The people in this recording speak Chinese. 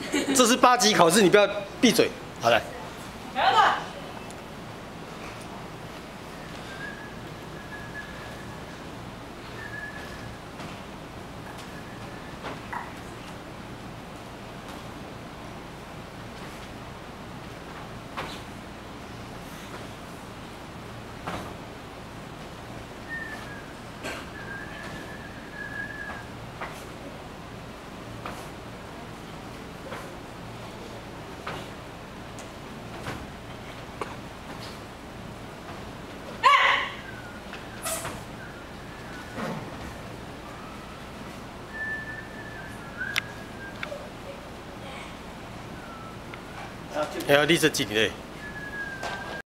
这是八级考试，你不要闭嘴。好来。哎呀，你这几嘞？